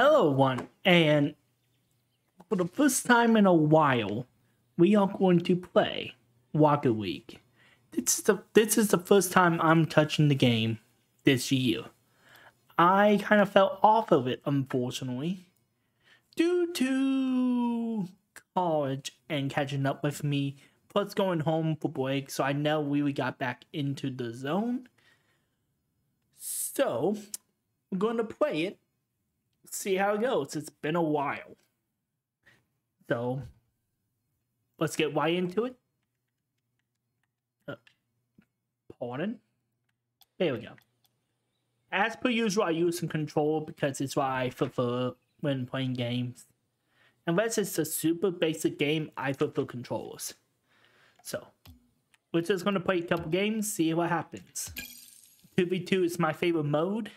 Hello, one, and for the first time in a while, we are going to play Rocket League. This is the this is the first time I'm touching the game this year. I kind of fell off of it, unfortunately, due to college and catching up with me, plus going home for break. So I never really got back into the zone. So we're going to play it, see how it goes. It's been a while. So let's get right into it. Uh, pardon. There we go. As per usual, I use some controller because it's what I prefer when playing games. Unless it's a super basic game, I prefer controllers. So, we're just going to play a couple games, see what happens. 2v2 is my favorite mode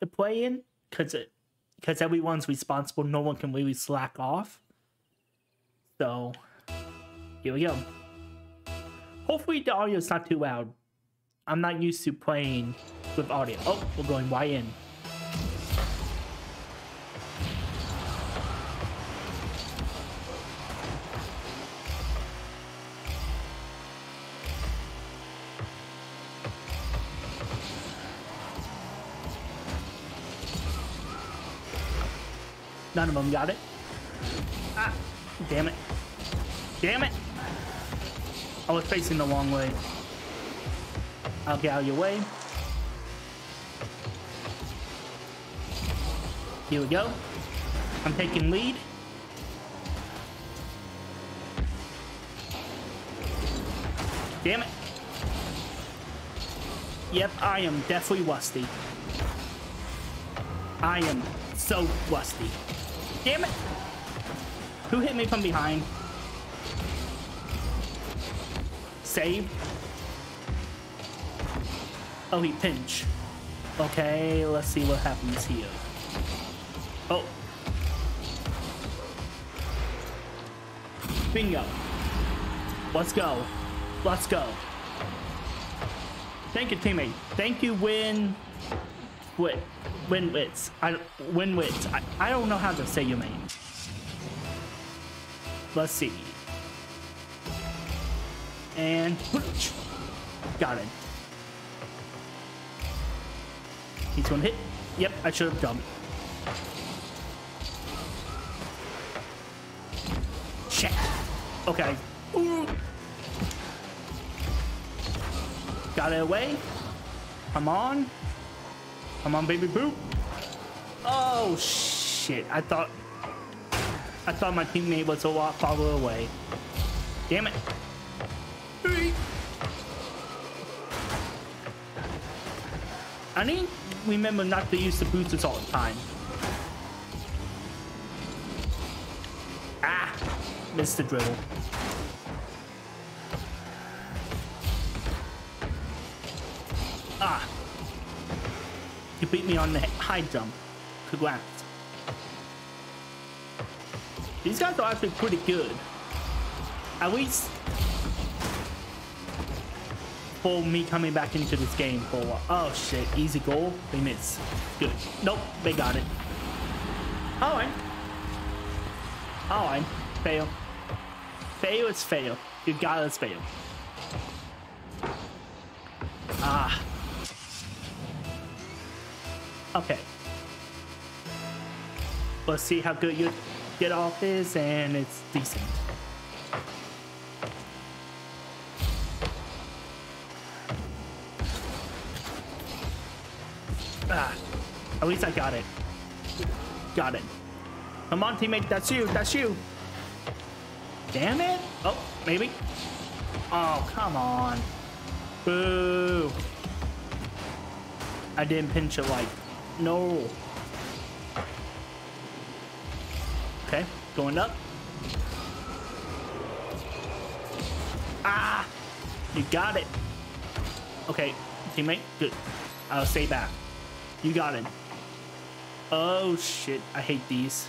to play in because it because everyone's responsible. No one can really slack off. So, here we go. Hopefully the audio is not too loud. I'm not used to playing with audio. Oh, we're going right in. None of them got it. Ah, damn it. Damn it! I was facing the wrong way. I'll get out of your way. Here we go. I'm taking lead. Damn it. Yep, I am definitely rusty. I am so rusty. Damn it! Who hit me from behind? Save. Oh, he pinch. Okay, let's see what happens here. Oh. Bingo. Let's go. Let's go. Thank you, teammate. Thank you, Win. Wit. Win Wits. I Win Wits. I, I don't know how to say your name. Let's see. And got it. He's gonna hit. Yep, I should have jumped. Shit. Okay. Ooh. Got it away. Come on. Come on, baby boop. Oh, shit. I thought... I thought my teammate was a lot farther away. Damn it. I need remember not to use the boosters all the time. Ah! Missed the dribble. Beat me on the high jump. Congrats. These guys are actually pretty good. At least for me coming back into this game for oh shit. Easy goal. They miss. Good. Nope. They got it. All right. All right. Fail. Fail is fail. You got us fail. Ah okay let's see how good your get off is and it's decent Ah, at least I got it. Got it. Come on, teammate. That's you. That's you. Damn it. Oh, maybe. Oh, come on. Boo. I didn't pinch a light. No. Okay, going up. Ah! You got it. Okay, teammate, good. I'll stay back. You got it. Oh, shit. I hate these.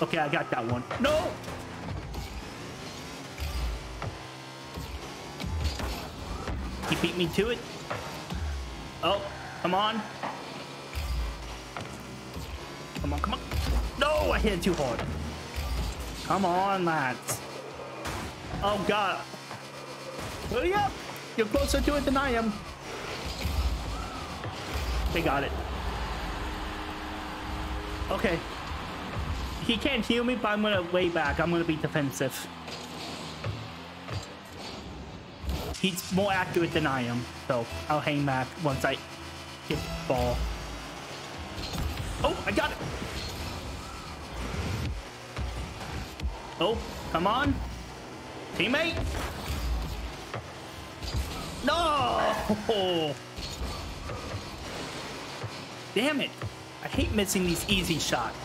Okay, I got that one. No! He beat me to it. Oh, come on. Come on, come on. No, I hit it too hard. Come on, lads. Oh, God. Hurry up. You're closer to it than I am. They got it. Okay. He can't heal me, but I'm gonna way back. I'm gonna be defensive. He's more accurate than I am, so I'll hang back once I get the ball. Oh, I got it! Oh, come on. Teammate! No! Damn it. I hate missing these easy shots.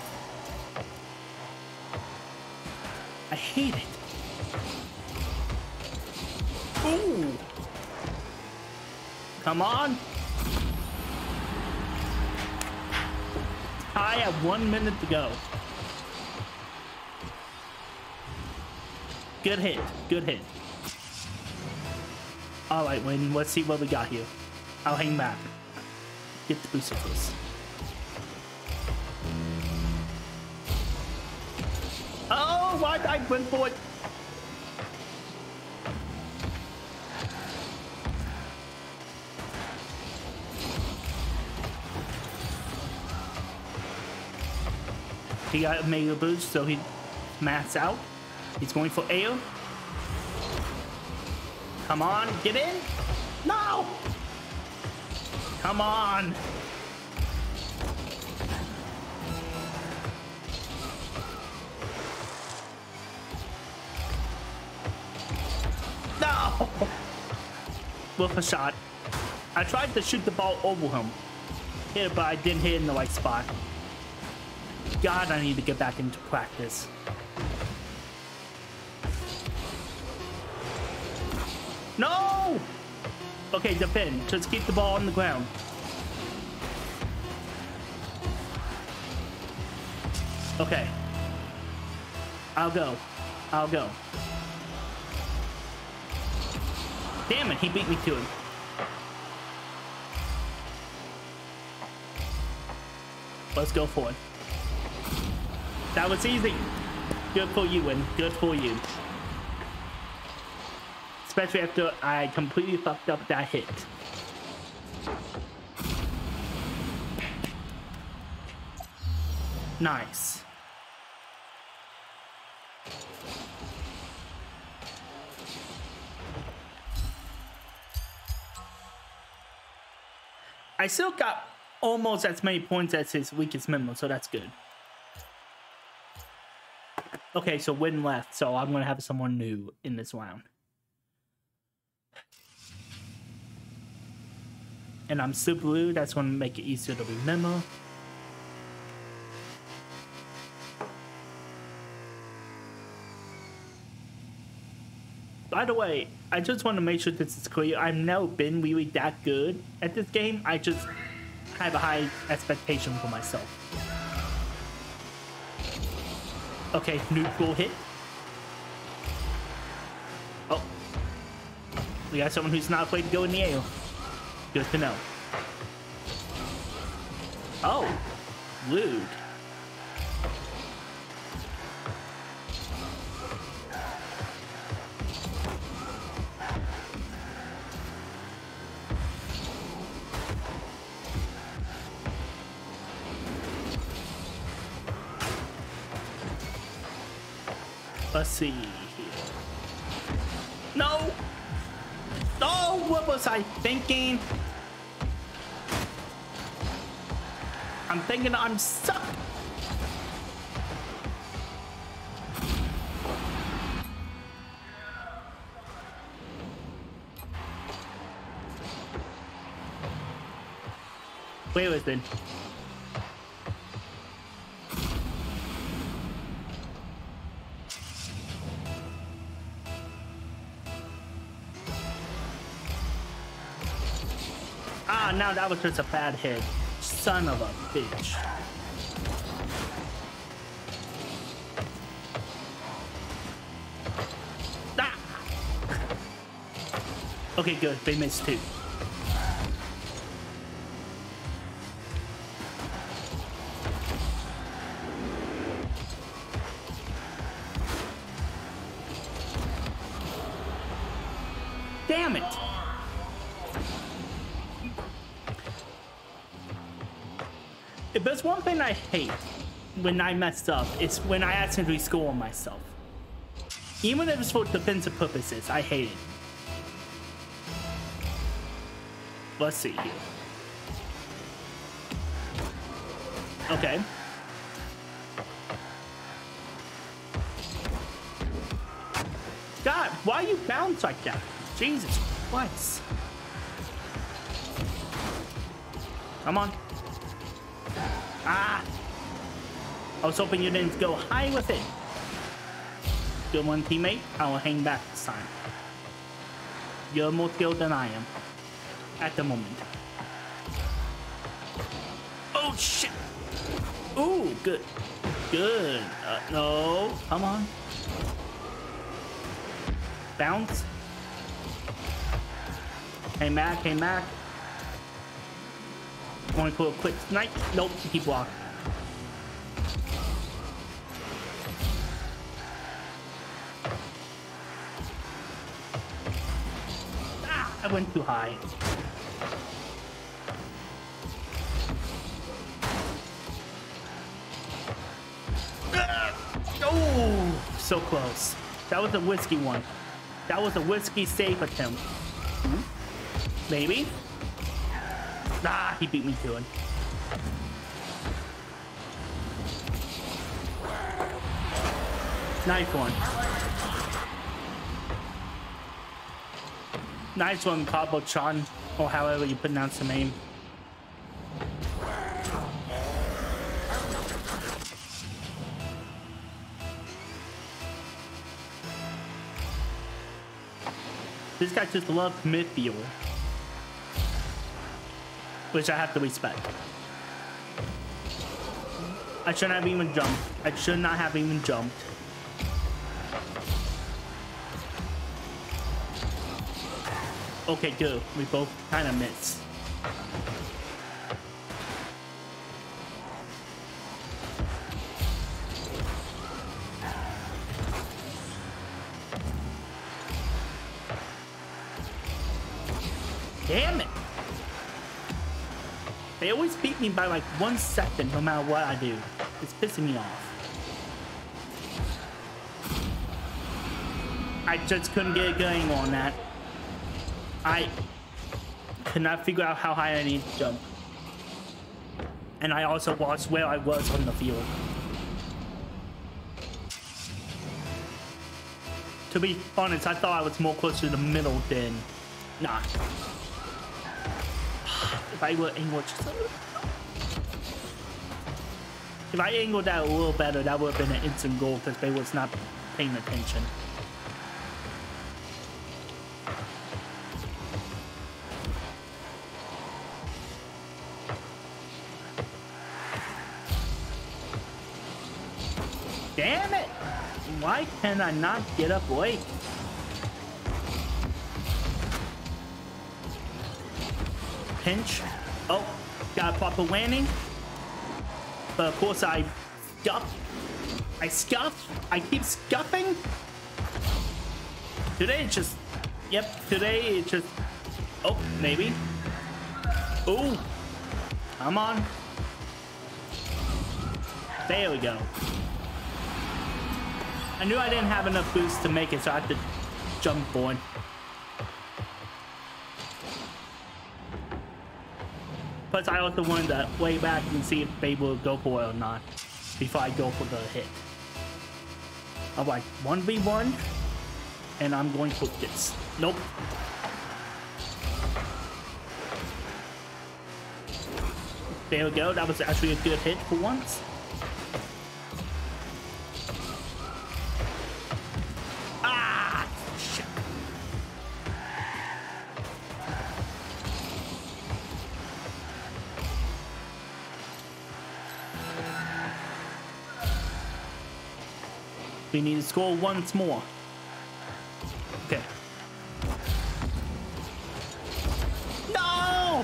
I hate it. Ooh. Come on. I have one minute to go. Good hit. Good hit. All right, Win. Let's see what we got here. I'll hang back. Get the booster first. Oh, why I went for it? He got a mega boost, so he mats out. He's going for air. Come on, get in. No! Come on. No! With a shot. I tried to shoot the ball over him. Hit it, but I didn't hit it in the right spot. God, I need to get back into practice. No! Okay, defend. Just keep the ball on the ground. Okay. I'll go. I'll go. Damn it, he beat me to it. Let's go for it. That was easy. Good for you, and good for you. Especially after I completely fucked up that hit. Nice. I still got almost as many points as his weakest memo, so that's good. Okay, so win left, so I'm gonna have someone new in this round. And I'm super blue, that's gonna make it easier to remember. By the way, I just want to make sure this is clear. I've never been really that good at this game. I just have a high expectation for myself. Okay, neutral hit. Oh. We got someone who's not afraid to go in the air. Good to know. Oh. Rude. See here. No! No! What was I thinking? I'm thinking I'm stuck. Where was now that was just a bad hit. Son of a bitch. Ah! Okay, good. They missed too. Damn it! There's one thing I hate when I messed up, it's when I accidentally score on myself. Even if it's for defensive purposes, I hate it. Let's see here. Okay. God, why you bounce like that? Jesus Christ. Come on. Ah! I was hoping you didn't go high with it. Good one, teammate. I will hang back this time. You're more skilled than I am. At the moment. Oh, shit! Ooh, good. Good. Uh, no. Come on. Bounce. Came back, came back. To pull a quick snipe? Nope, keep walking. Ah, I went too high. Oh, so close. That was a whiskey one. That was a whiskey safe attempt. Maybe? Ah, he beat me to it. Nice one. Nice one, Pablo Chan, or however you pronounce the name. This guy just loves midfield. Which I have to respect. I shouldn't have even jumped. I should not have even jumped. Okay, good. We both kind of missed. Me by like one second no matter what I do. It's pissing me off. I just couldn't get going on that. I could not figure out how high I need to jump. And I also lost where I was on the field. To be honest, I thought I was more close to the middle than... Nah. If I were angled just a little... If I angled that a little better, that would have been an instant goal because they was not paying attention. Damn it! Why can I not get up late? Pinch. Oh, got a proper landing. But of course I scuff. I scuff. I keep scuffing. Today it's just, yep, today it's just, oh, maybe. Oh, come on. There we go. I knew I didn't have enough boost to make it, so I had to jump forward. Plus, I also wanted to way back and see if they will go for it or not before I go for the hit. I'm like, 1v1, and I'm going for this. Nope. There we go. That was actually a good hit for once. We need to score once more. Okay. No!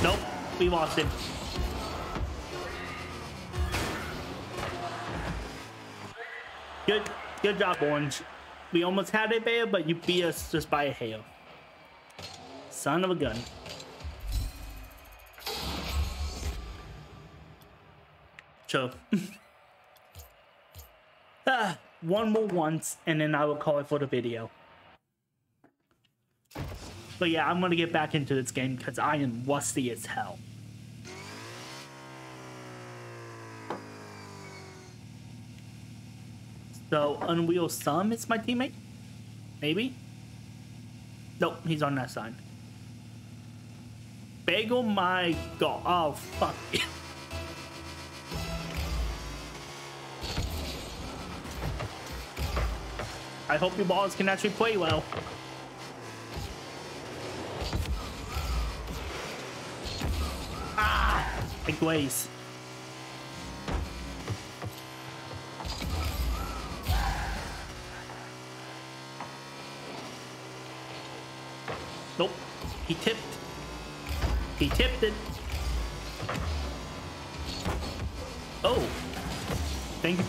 Nope, we lost him. Good, good job, Orange. We almost had it there, but you beat us just by a hair. Son of a gun. So, ah, one more once, and then I will call it for the video. But yeah, I'm gonna get back into this game because I am rusty as hell. So, Unreal Sum is my teammate? Maybe? Nope, he's on that side. Bagel my god. Oh, fuck. I hope your balls can actually play well. Ah! I glaze.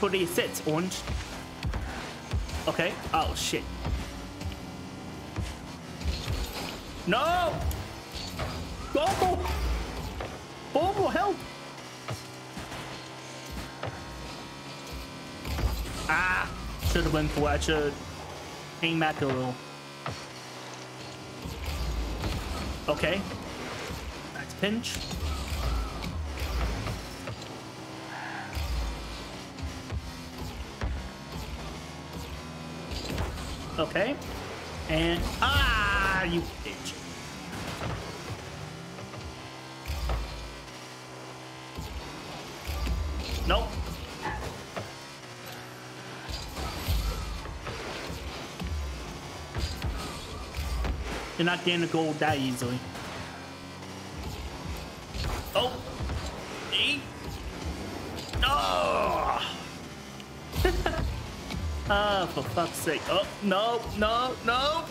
46 und... Okay. Oh, shit. No! Bobo! Bobo, help! Ah! Should have went for it. I should aim back a little. Okay. That's pinch. Okay. And ah, you bitch. Nope. You're not getting the gold that easily. Oh. No. Ah, for fuck's sake. Oh, no, no, no.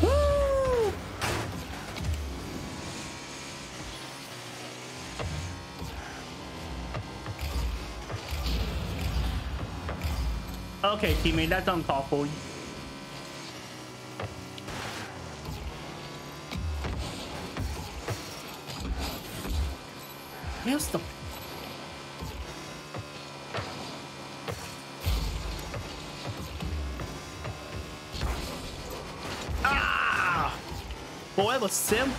Woo! Okay, teammate, that's uncalled for. Here's the Boy, the sim,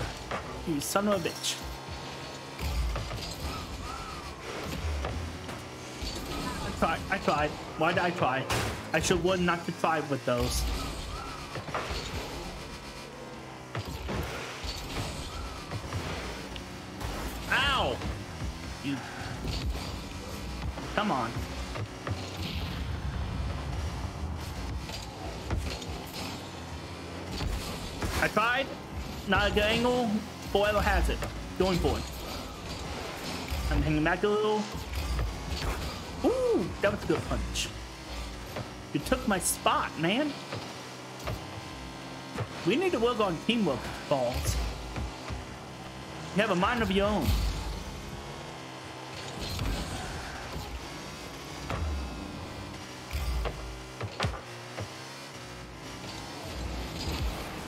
you son of a bitch. I tried. I tried. Why did I try? I should warn not to try with those. Boiler has it. Going for it. I'm hanging back a little. Ooh, that was a good punch. You took my spot, man. We need to work on teamwork, balls. You have a mind of your own.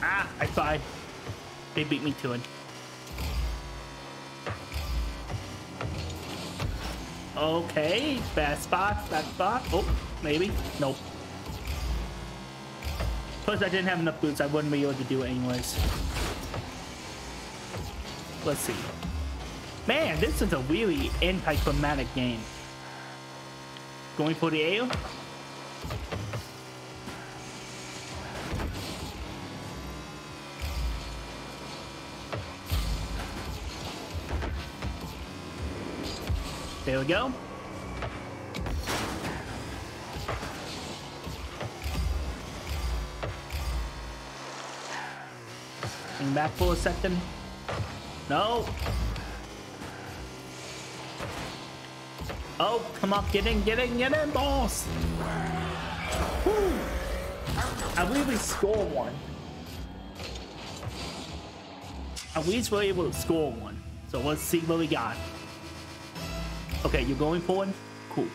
Ah, I tried. They beat me to it. Okay, bad spot, bad spot. Oh, maybe. Nope. Plus, I didn't have enough boots. I wouldn't be able to do it anyways. Let's see. Man, this is a really anticlimactic game. Going for the ale? There we go. Hang back for a second. No. Oh, come on, get in, get in, get in, boss. I believe we score one. At least we're able to score one. So let's see what we got. Okay, you're going forward? Cool.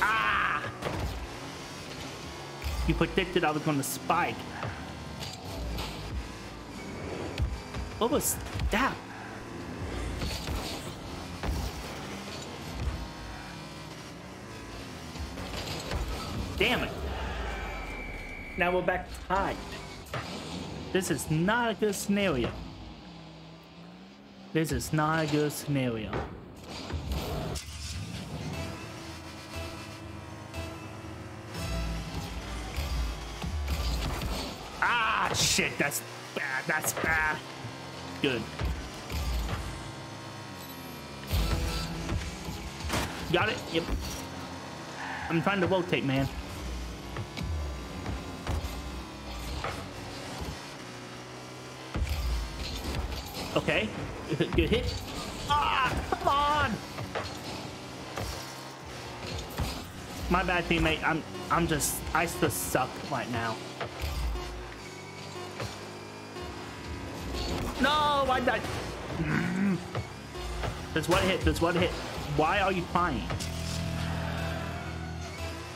Ah! You predicted I was going to spike. What was that? Damn it. Now we're back tied. This is not a good scenario. This is not a good scenario. Ah, shit, that's bad, that's bad. Good. Got it? Yep. I'm trying to rotate, man. Okay. Good hit. Ah, come on! My bad, teammate. I'm I'm just I just suck right now. No, I died. There's one hit. There's one hit. Why are you crying?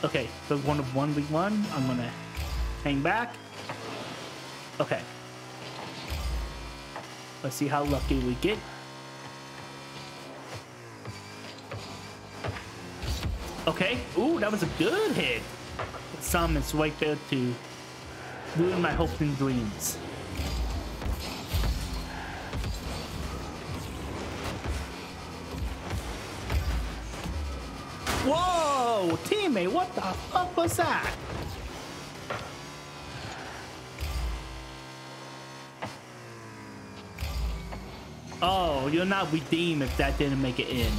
Okay, the one of one v one. I'm gonna hang back. Okay. Let's see how lucky we get. Okay. Ooh, that was a good hit. Is right there to ruin my hopes and dreams. Whoa! Teammate, what the fuck was that? Oh, you're not redeemed if that didn't make it in.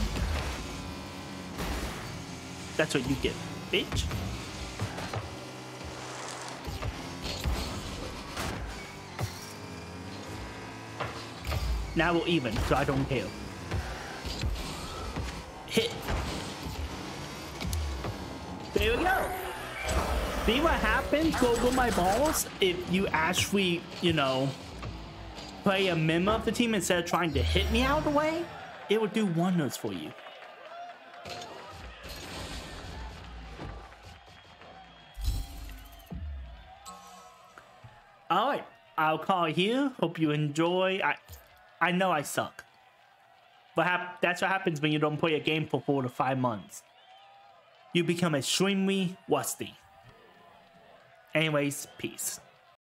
That's what you get, bitch. Now we're even, so I don't care. Hit. There we go. See what happens over my balls if you actually, you know, play a member of the team instead of trying to hit me out of the way? It would do wonders for you. All right, I'll call here. Hope you enjoy. I, I know I suck, but that's what happens when you don't play a game for four to five months. You become extremely rusty. Anyways, peace.